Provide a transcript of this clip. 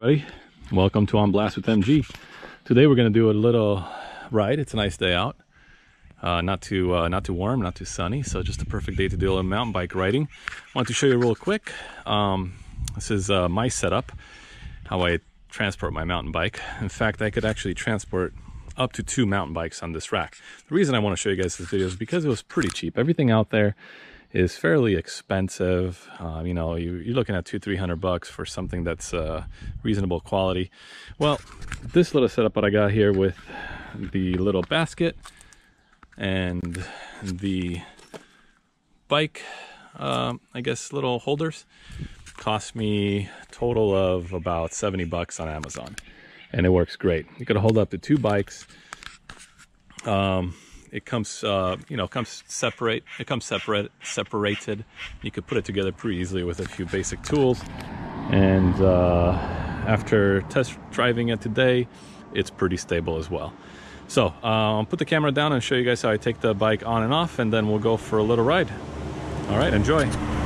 Buddy, welcome to On Blast with MG. Today we're going to do a little ride. It's a nice day out. Uh, not too uh, not too warm, not too sunny, so just a perfect day to do a little mountain bike riding. I want to show you real quick. Um, this is uh, my setup, how I transport my mountain bike. In fact, I could actually transport up to two mountain bikes on this rack. The reason I want to show you guys this video is because it was pretty cheap. Everything out there is fairly expensive. Um, you know, you, are looking at two, three hundred bucks for something that's uh, reasonable quality. Well, this little setup that I got here with the little basket and the bike, um, I guess, little holders cost me total of about 70 bucks on Amazon and it works great. You could hold up to two bikes. Um, it comes uh, you know comes separate it comes separate separated. You could put it together pretty easily with a few basic tools. And uh, after test driving it today it's pretty stable as well. So uh, I'll put the camera down and show you guys how I take the bike on and off and then we'll go for a little ride. All right enjoy